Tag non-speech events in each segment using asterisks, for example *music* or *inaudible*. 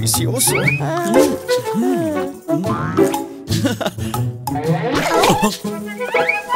delicioso. Ah. *laughs*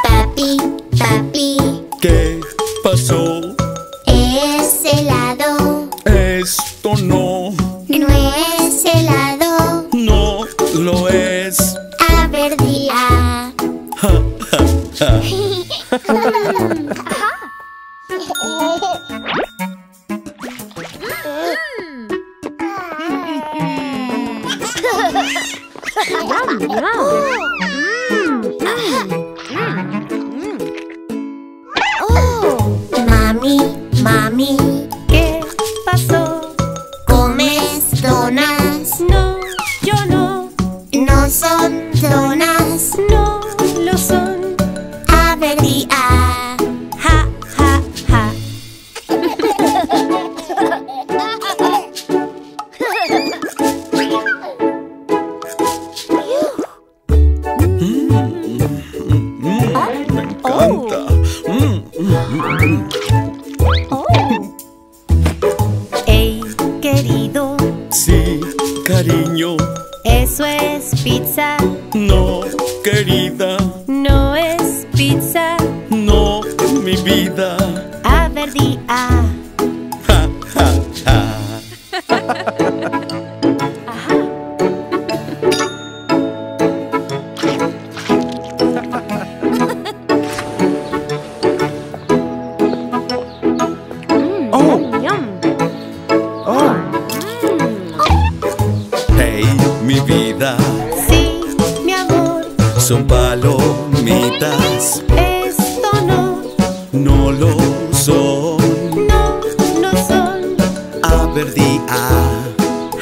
a.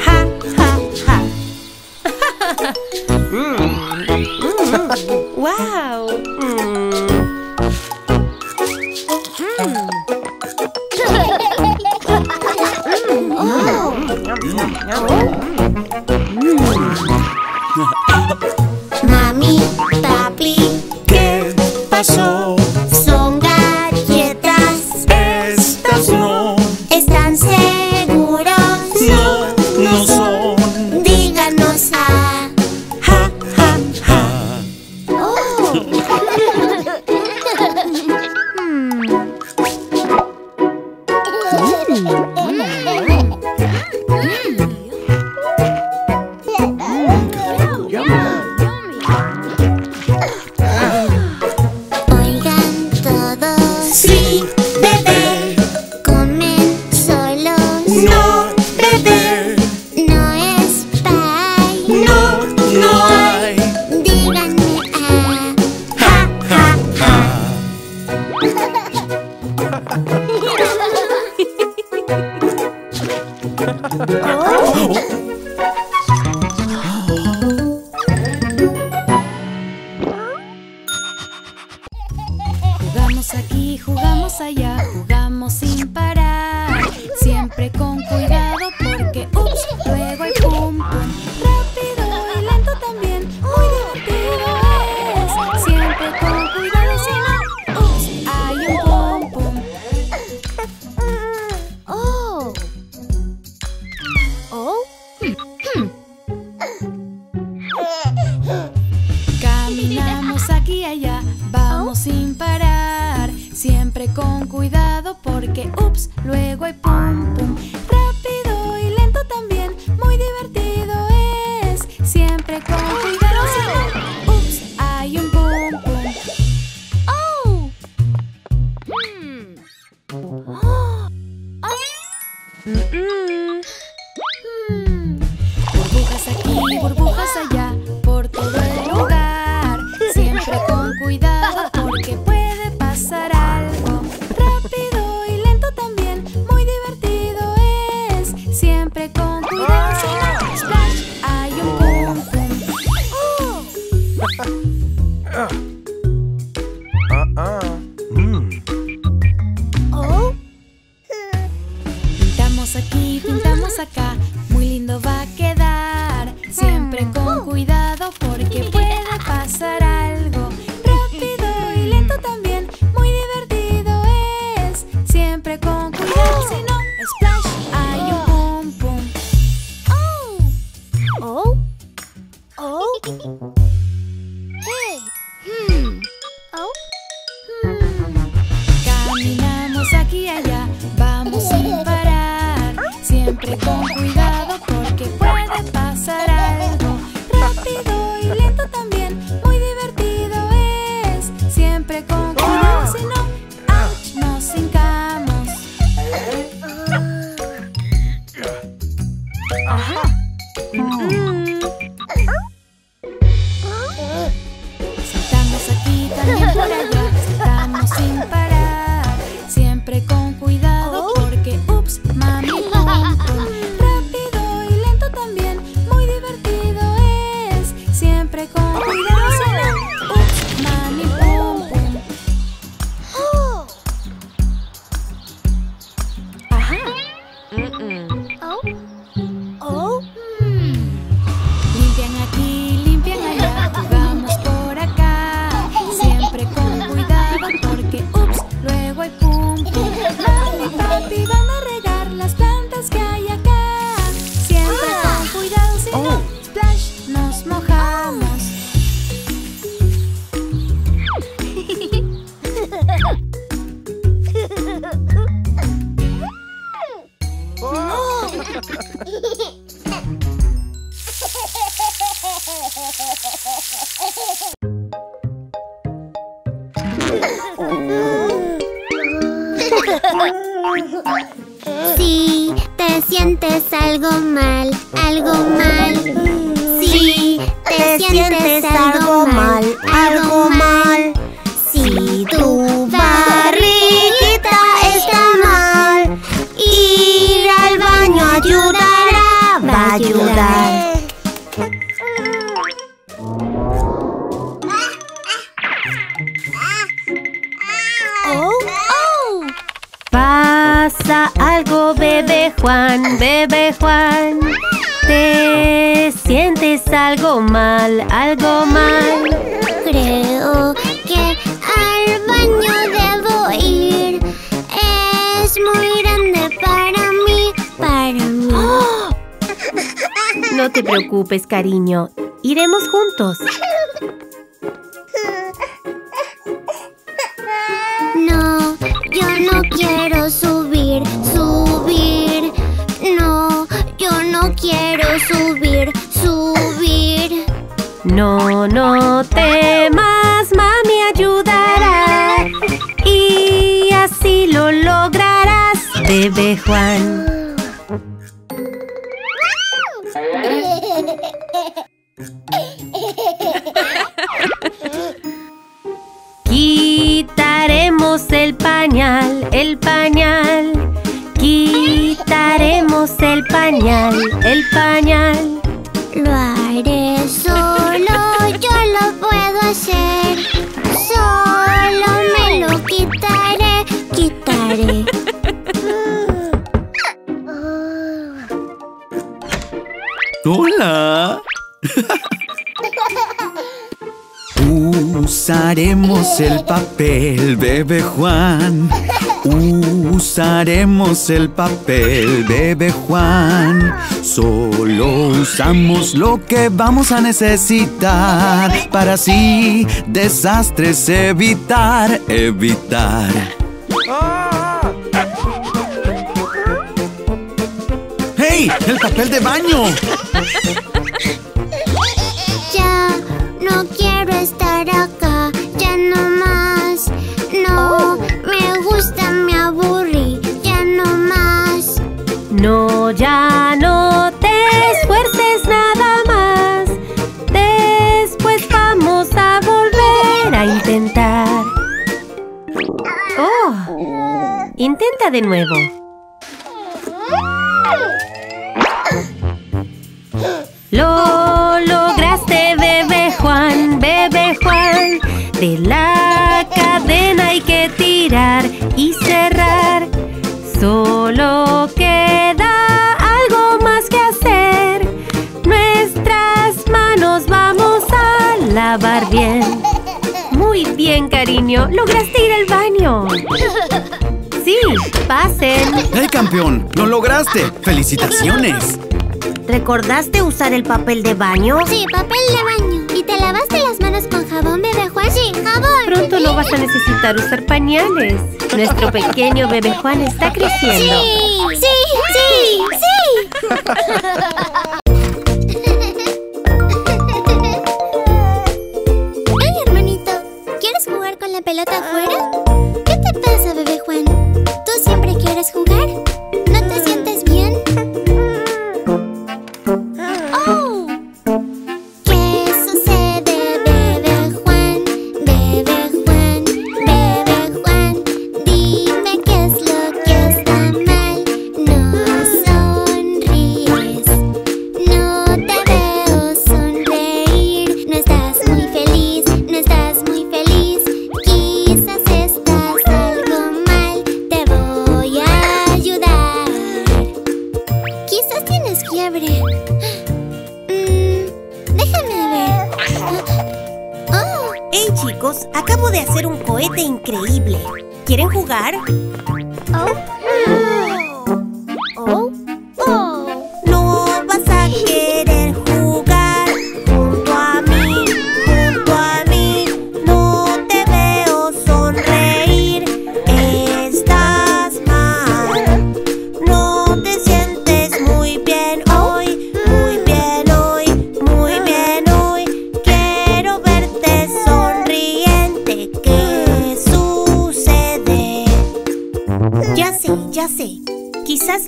Ha, ha, ha. *laughs* Mm, mm, mm. Siempre con Pasa algo, bebé Juan, bebé Juan. Te sientes algo mal, algo mal. Creo que al baño debo ir. Es muy grande para mí, para mí. No te preocupes, cariño. Iremos juntos. No, yo no quiero subir, subir. No, yo no quiero subir, subir. No, no temas, mami ayudará. Y así lo lograrás, bebé Juan. *laughs* Quitaremos el pañal, el pañal. Quitaremos el pañal, el pañal. Lo haré solo, yo lo puedo hacer. Solo me lo quitaré, quitaré. Hola. Usaremos el papel, bebé Juan. Usaremos el papel, bebé Juan. Solo usamos lo que vamos a necesitar para así desastres evitar, evitar. ¡Hey! ¡El papel de baño! De nuevo. Lo lograste, bebé Juan, bebé Juan. De la cadena hay que tirar y cerrar. Solo queda algo más que hacer. Nuestras manos vamos a lavar bien. Muy bien, cariño. Lograste ir al baño pasen. ¡Hey, campeón! ¡Lo lograste! ¡Felicitaciones! ¿Recordaste usar el papel de baño? Sí, papel de baño. ¿Y te lavaste las manos con jabón, bebé Juan? Sí, jabón. Pronto no vas a necesitar usar pañales. Nuestro pequeño bebé Juan está creciendo. ¡Sí! ¡Sí! ¡Sí! ¡Sí! *laughs*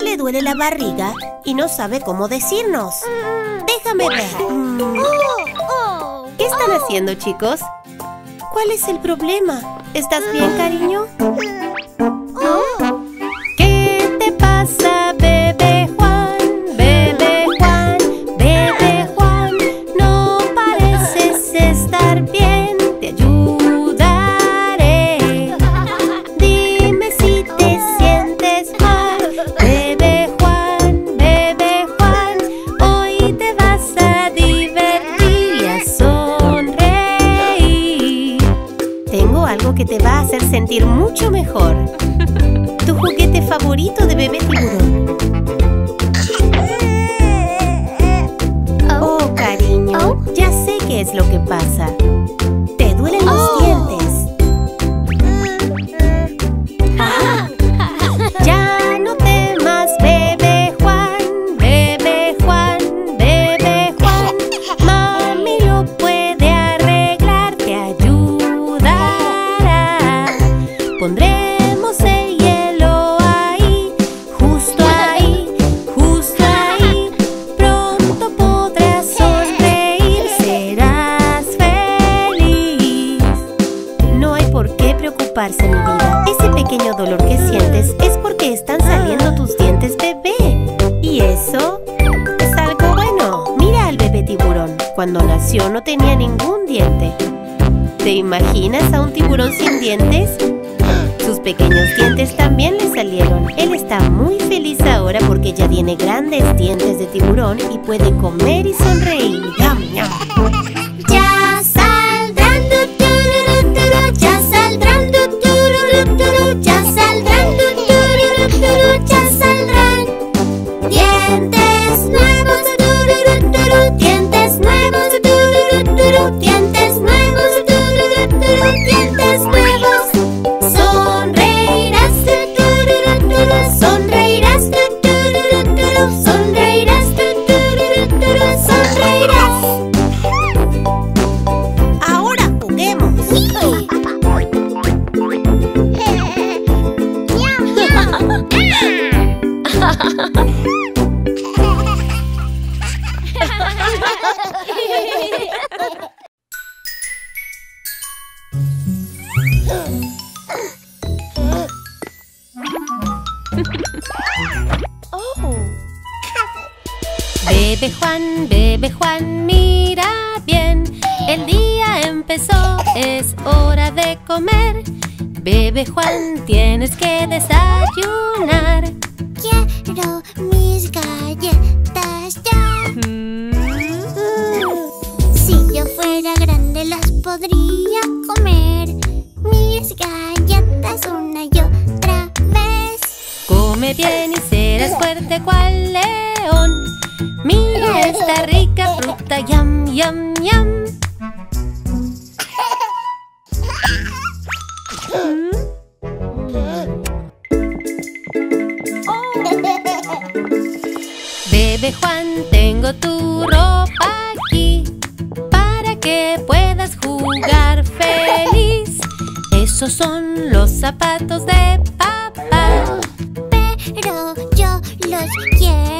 Le duele la barriga y no sabe cómo decirnos. Déjame ver. Mm. Oh, oh. ¿Qué están haciendo, chicos? ¿Cuál es el problema? ¿Estás bien, cariño? Oh. mucho mejor. Tu juguete favorito de bebé tiburón. Oh, cariño, ya sé qué es lo que pasa. Te yo no tenía ningún diente. ¿Te imaginas a un tiburón sin dientes? Sus pequeños dientes también le salieron. Él está muy feliz ahora porque ya tiene grandes dientes de tiburón y puede comer y sonreír. Bebe Juan, bebe Juan, mira bien. El día empezó, es hora de comer. Bebe Juan, tienes que desayunar. Quiero mis galletas ya. Mm. Si yo fuera grande las podría comer. Mis galletas una y otra vez. Come bien y serás fuerte cual león. Mira esta rica fruta, yam, yam, yam. Mm. Bebe Juan, tengo tu ropa aquí para que puedas jugar feliz. Esos son los zapatos de papá. Pero yo los quiero.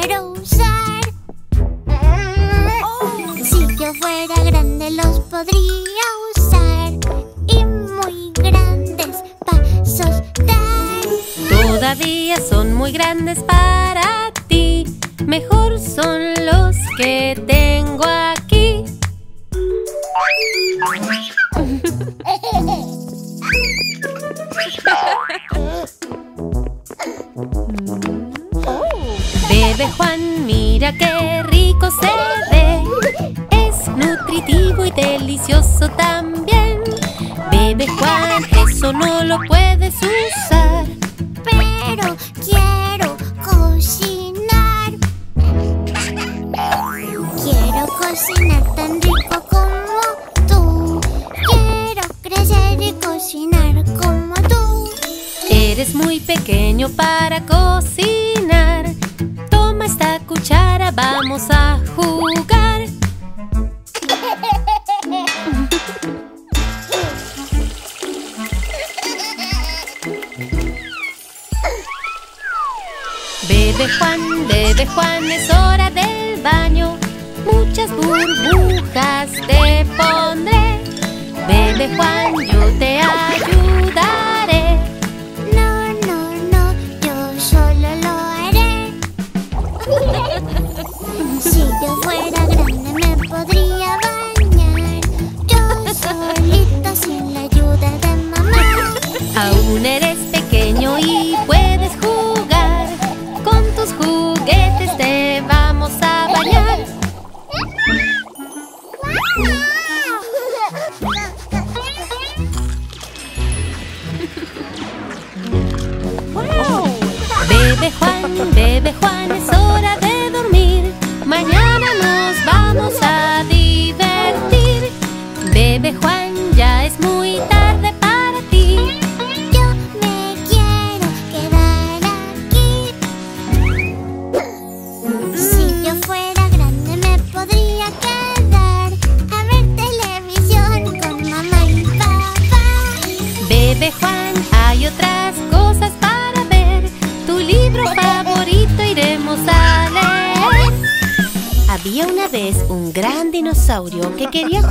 Podría usar y muy grandes pasos dar. Todavía son muy grandes para ti. Mejor son los que tengo aquí. *laughs* Bebe Juan, mira qué rico delicioso también. Bebe Juan, bebe Juan, es hora del baño. Muchas burbujas te pondré. Bebe Juan, yo te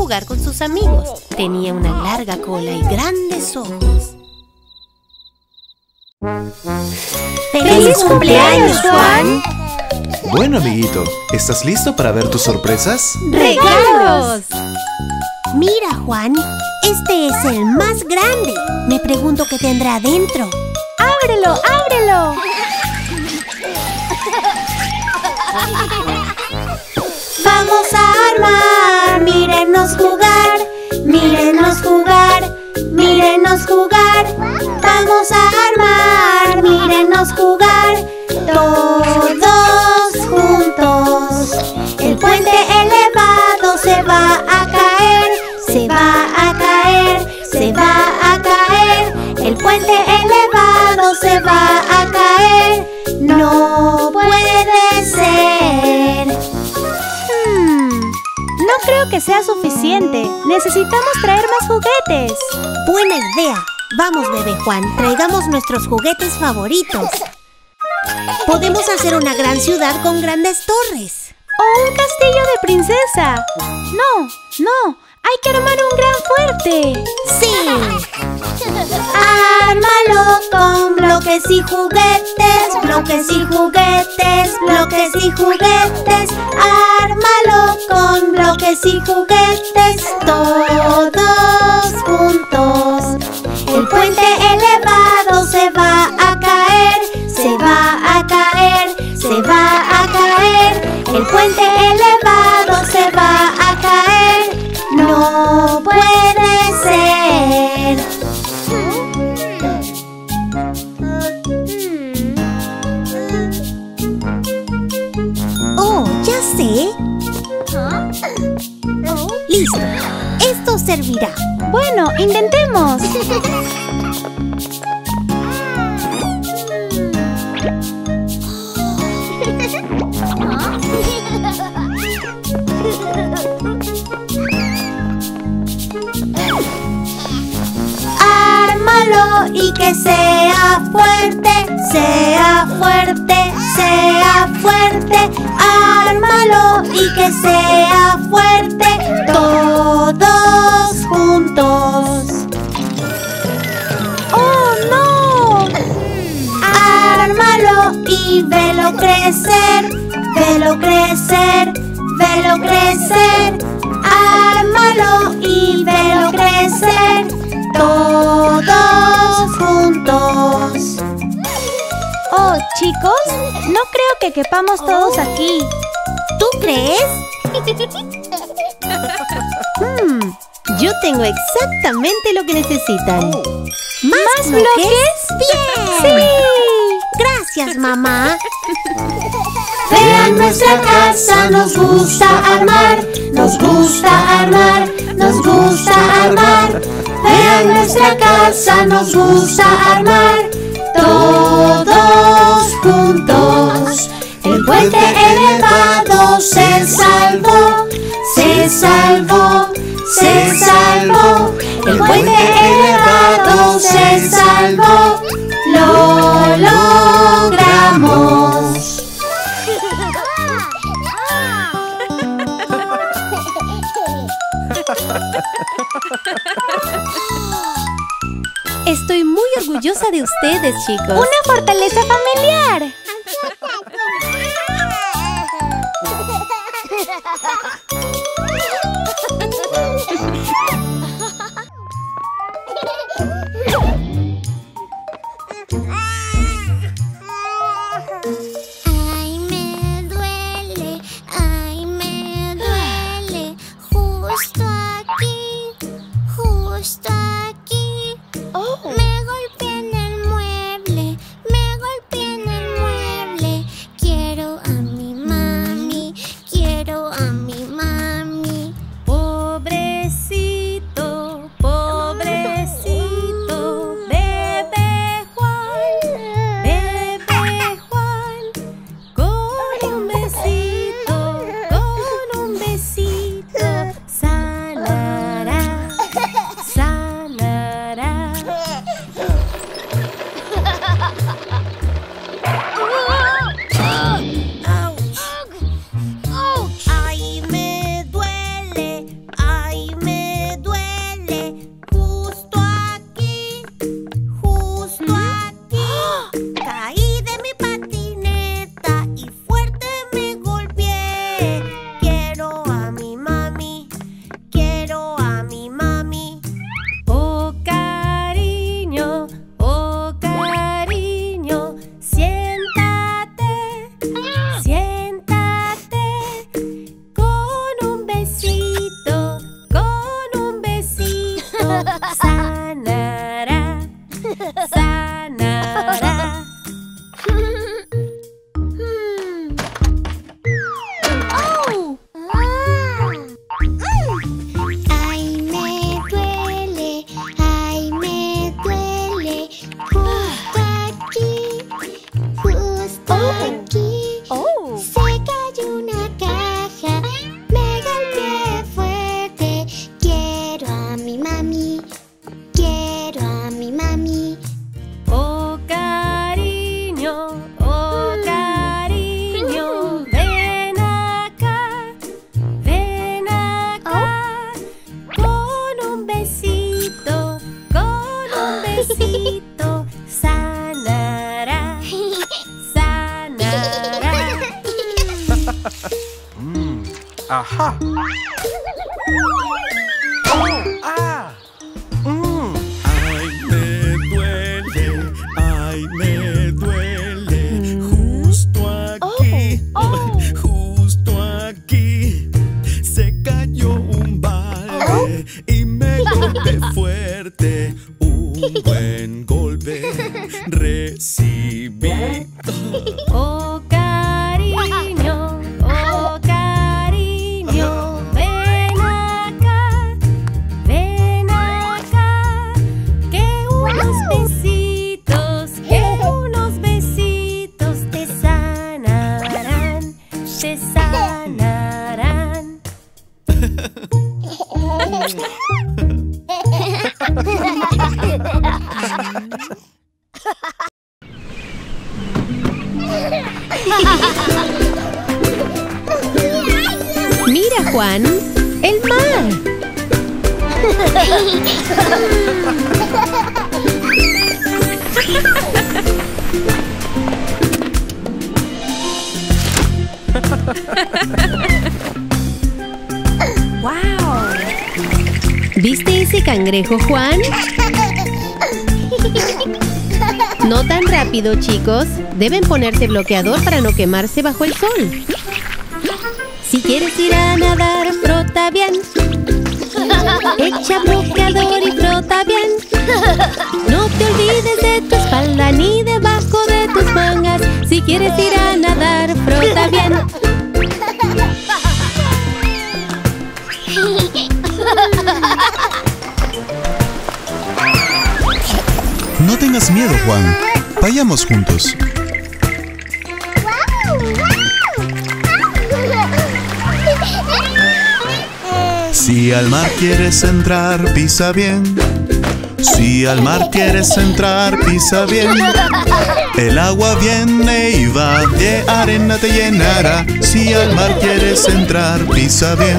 jugar con sus amigos. Tenía una larga cola y grandes ojos. ¡Feliz cumpleaños, Juan! Bueno, amiguito, ¿estás listo para ver tus sorpresas? ¡Regalos! Mira, Juan, este es el más grande. Me pregunto qué tendrá adentro. ¡Ábrelo, ábrelo! *laughs* Vamos a armar, mírenos jugar, mírenos jugar, mírenos jugar. Vamos a armar, mírenos jugar, suficiente. Necesitamos traer más juguetes. Buena idea. Vamos, bebé Juan, traigamos nuestros juguetes favoritos. Podemos hacer una gran ciudad con grandes torres. ¡O un castillo de princesa! No, no. Hay que armar un gran fuerte. Sí. *laughs* Ármalo con bloques y juguetes, bloques y juguetes, bloques y juguetes. Ármalo con bloques y juguetes, todos juntos. El puente elevado se va a caer, se va a caer, se va a caer. El puente elevado que sea fuerte. Todos juntos. ¡Oh, no! Ármalo y velo crecer, velo crecer, velo crecer. Ármalo y velo crecer, todos juntos. Oh, chicos, no creo que quepamos todos aquí. ¿Tú crees? Hmm, Yo tengo exactamente lo que necesitan. ¿Más bloques? ¡Bien! ¡Sí! Gracias, mamá. Vean nuestra casa, nos gusta armar, nos gusta armar, nos gusta armar. Vean nuestra casa, nos gusta armar, todos juntos. El puente elevado se salvó, se salvó, se salvó. El puente elevado se salvó, lo logramos. Estoy muy orgullosa de ustedes, chicos. Una fortaleza familiar. Recibí. Oh chicos. Deben ponerse bloqueador para no quemarse bajo el sol. Si quieres ir a nadar, frota bien. Echa bloqueador y frota bien. No te olvides de tu espalda ni debajo de tus mangas. Si quieres ir a nadar, frota bien. No tengas miedo, Juan. Vayamos juntos. Si al mar quieres entrar, pisa bien. Si al mar quieres entrar, pisa bien. El agua viene y va, de arena te llenará. Si al mar quieres entrar, pisa bien.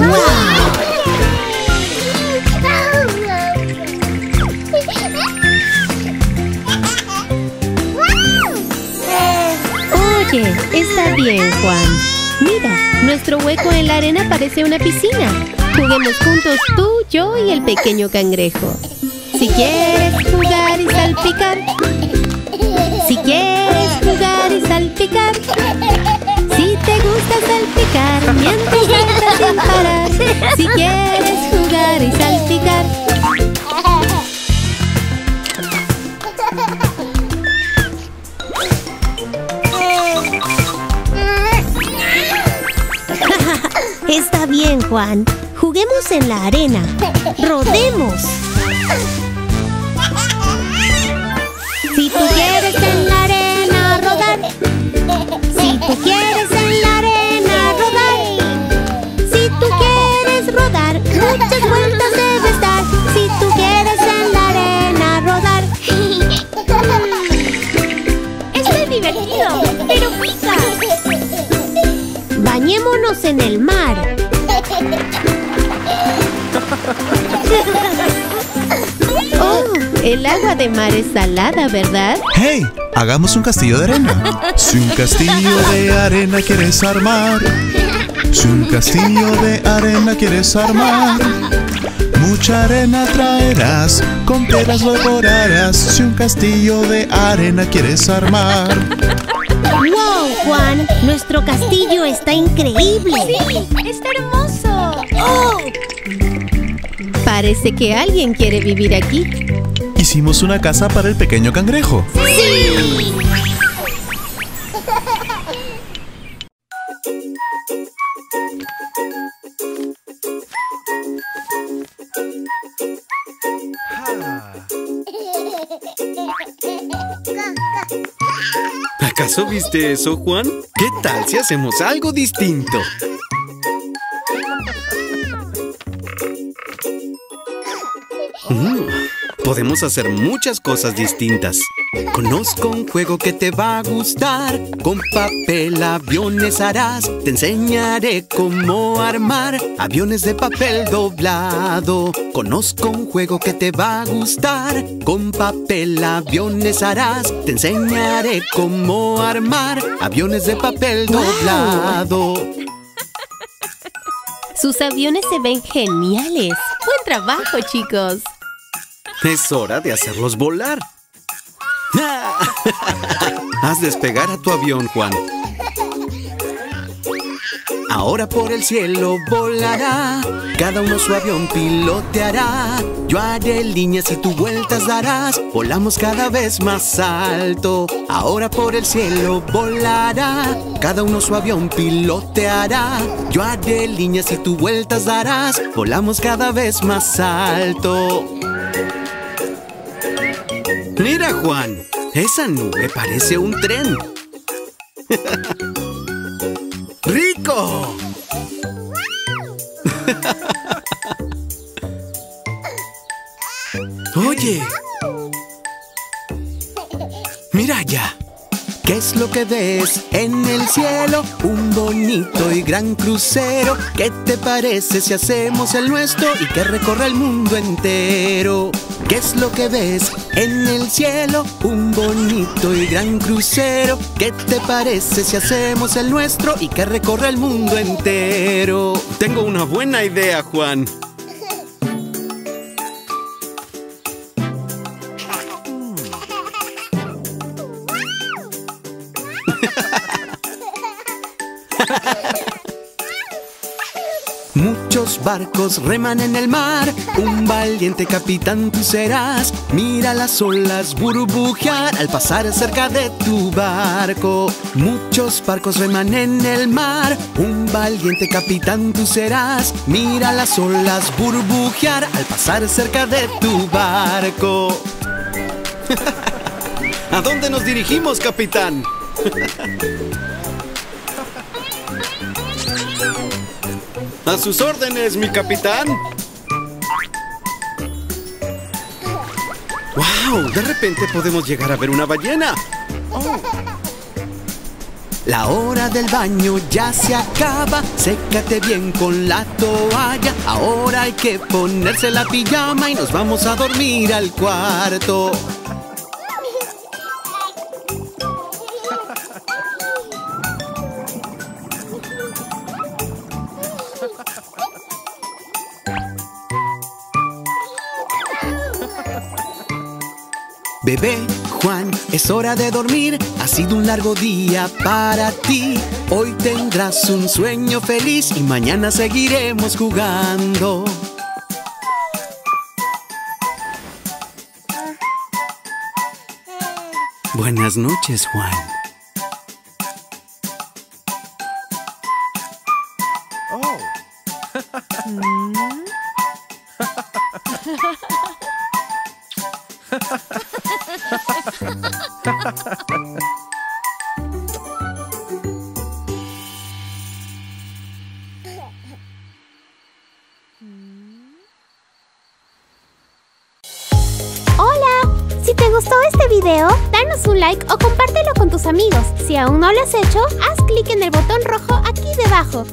Nuestro hueco en la arena parece una piscina. Juguemos juntos tú, yo y el pequeño cangrejo. Si quieres jugar y salpicar. Si quieres jugar y salpicar. Si te gusta salpicar mientras saltas sin. Si quieres jugar y salpicar. Está bien, Juan. Juguemos en la arena. Rodemos. Si tú quieres en la arena rodar. Si tú quieres en el mar. *laughs* Oh, el agua de mar es salada, ¿verdad? ¡Hey! Hagamos un castillo de arena. Si un castillo de arena quieres armar, si un castillo de arena quieres armar, mucha arena traerás, con piedras lo decorarás. Si un castillo de arena quieres armar, ¡Wow, Juan! Nuestro castillo está increíble. ¡Está hermoso! Parece que alguien quiere vivir aquí. hicimos una casa para el pequeño cangrejo. ¿Acaso viste eso, Juan? ¿Qué tal si hacemos algo distinto? Mm, podemos hacer muchas cosas distintas. Conozco un juego que te va a gustar. Con papel aviones harás. Te enseñaré cómo armar aviones de papel doblado. Conozco un juego que te va a gustar. Con papel aviones harás. Te enseñaré cómo armar aviones de papel doblado. Sus aviones se ven geniales. Buen trabajo, chicos. Es hora de hacerlos volar. Haz despegar a tu avión, Juan. Ahora por el cielo volará, cada uno su avión piloteará. Yo haré líneas y tú vueltas darás, volamos cada vez más alto. Ahora por el cielo volará, cada uno su avión piloteará. Yo haré líneas y tú vueltas darás, volamos cada vez más alto. Mira, Juan, esa nube parece un tren. *laughs* ¡Rico! *laughs* Oye, Mira ya. ¿Qué es lo que ves en el cielo? Un bonito y gran crucero. ¿Qué te parece si hacemos el nuestro y que recorra el mundo entero? ¿Qué es lo que ves en el cielo? Un bonito y gran crucero. ¿Qué te parece si hacemos el nuestro y que recorra el mundo entero? Tengo una buena idea, Juan. Barcos reman en el mar, un valiente capitán tú serás. Mira las olas burbujear al pasar cerca de tu barco. Muchos barcos reman en el mar, un valiente capitán tú serás. Mira las olas burbujear al pasar cerca de tu barco. *laughs* ¿A dónde nos dirigimos, capitán? *laughs* A sus órdenes, mi capitán. ¡Wow! De repente podemos llegar a ver una ballena. La hora del baño ya se acaba. Sécate bien con la toalla. Ahora hay que ponerse la pijama y nos vamos a dormir al cuarto. Bebé Juan, es hora de dormir. Ha sido un largo día para ti. Hoy tendrás un sueño feliz y mañana seguiremos jugando. Buenas noches, Juan. Si aún no lo has hecho, haz clic en el botón rojo aquí debajo.